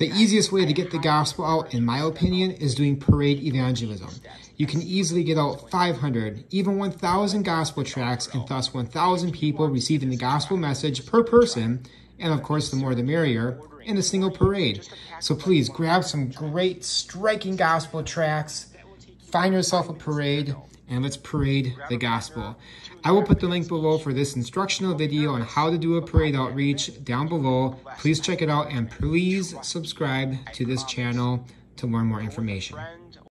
The easiest way to get the gospel out, in my opinion, is doing parade evangelism. You can easily get out 500, even 1,000 gospel tracts, and thus 1,000 people receiving the gospel message per person, and of course, the more the merrier, in a single parade. So please grab some great, striking gospel tracts, find yourself a parade, and let's parade the gospel. I will put the link below for this instructional video on how to do a parade outreach down below. Please check it out and please subscribe to this channel to learn more information.